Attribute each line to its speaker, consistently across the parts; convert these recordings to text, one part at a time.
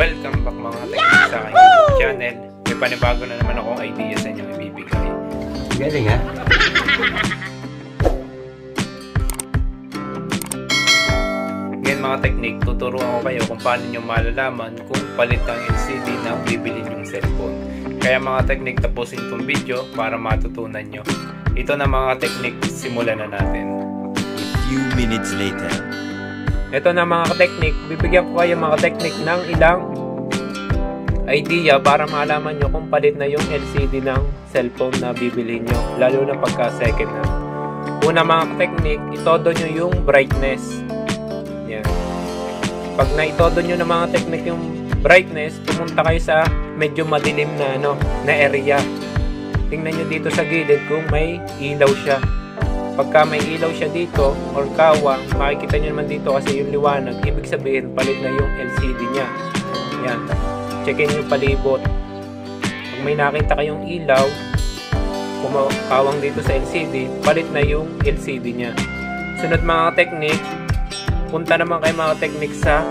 Speaker 1: Welcome back mga technique sa aking YouTube channel. May panibago na naman akong idea sa inyo ibibigay.
Speaker 2: Galing ha?
Speaker 1: Ngayon mga technique, tuturuan ko kayo kung paano nyo malalaman kung palit ang LCD na bibili nyong cellphone. Kaya mga technique, tapusin itong video para matutunan nyo. Ito na mga technique, simulan na natin.
Speaker 3: few minutes later.
Speaker 1: Ito na mga technique, bibigyan ko kayo mga technique ng ilang idea para malaman nyo kung palit na yung LCD ng cellphone na bibili nyo, lalo na pagka second hand. Una mga technique, itodo nyo yung brightness. Yan. Pag naitodo nyo ng mga technique yung brightness, pumunta kayo sa medyo madilim na ano, na area. Tingnan nyo dito sa gilid kung may ilaw siya. Pagka may ilaw siya dito or kawang, makikita nyo naman dito kasi yung liwanag, ibig sabihin palit na yung LCD niya. Yan. Checkin yung palibot. Pag may nakita kayong ilaw, kumakawang dito sa LCD, palit na yung LCD niya. Sunod mga technique, punta naman kayo mga technique sa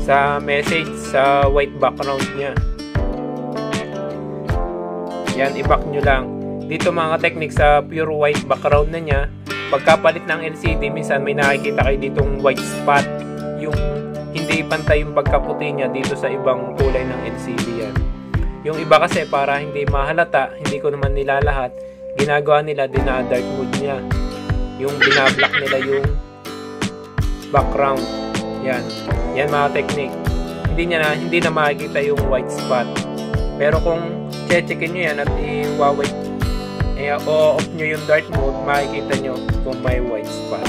Speaker 1: sa message sa white background niya. Yan, i-back nyo lang. Dito mga technique sa pure white background na niya, pagkapalit ng LCD, minsan may nakikita kayo ditong white spot. Yung hindi pantay yung pagkaputi niya dito sa ibang kulay ng LCD yan. Yung iba kasi para hindi mahalata, hindi ko naman nila lahat, ginagawa nila dina-dark mode niya. Yung binablock nila yung background. Yan. Yan mga technique. Hindi niya na, hindi na makikita yung white spot. Pero kung checkin nyo yan at i-white eh, o off nyo yung dark mode, makikita nyo kung may white spot.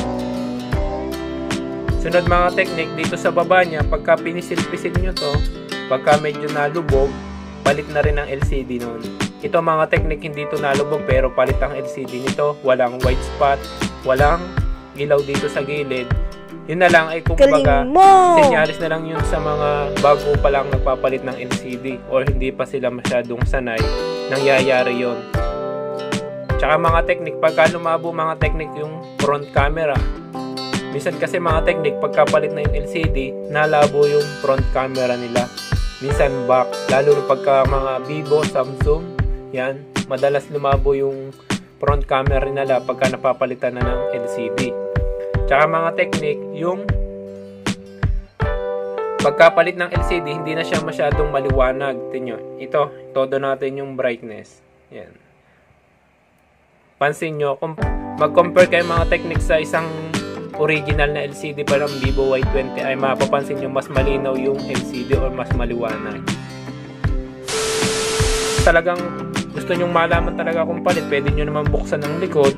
Speaker 1: Sunod mga technique, dito sa baba niya, pagka pinisil-pisil nyo to, pagka medyo nalubog, palit na rin ang LCD nun. Ito mga technique, hindi to nalubog pero palit ang LCD nito. Walang white spot, walang ilaw dito sa gilid. Yun na lang ay kumbaga, senyalis na lang yun sa mga bago pa lang nagpapalit ng LCD or hindi pa sila masyadong sanay, nangyayari yon Tsaka mga technique, pagka lumabo mga technique yung front camera, minsan kasi mga technique, pagkapalit na yung LCD, nalabo yung front camera nila. Minsan back, lalo pagka mga Vivo, Samsung, yan, madalas lumabo yung front camera nila pagka napapalitan na ng LCD. Tsaka mga technique, yung pagkapalit ng LCD, hindi na siya masyadong maliwanag. Tingnan ito, todo natin yung brightness. Yan. Pansin nyo, kung mag-compare kayo mga technique sa isang original na LCD pa ng Vivo Y20 ay mapapansin nyo mas malinaw yung LCD or mas maliwanag. Talagang gusto nyong malaman talaga kung palit, pwede nyo naman buksan ng likod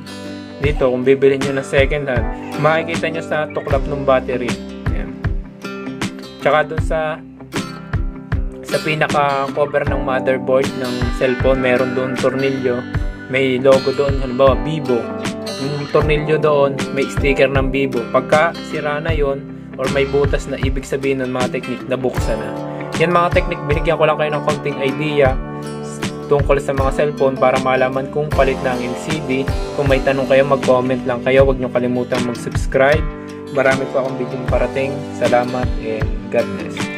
Speaker 1: dito kung bibili nyo ng second hand makikita nyo sa tuklap ng battery Ayan. tsaka dun sa sa pinaka cover ng motherboard ng cellphone meron doon tornilyo may logo doon halimbawa Vivo yung tornilyo doon may sticker ng Vivo pagka sira na yon or may butas na ibig sabihin ng mga technique na buksan na yan mga technique binigyan ko lang kayo ng konting idea tungkol sa mga cellphone para malaman kung palit na ang LCD. Kung may tanong kayo, mag-comment lang kayo. Huwag nyo kalimutang mag-subscribe. Marami pa akong video parating. Salamat and God bless.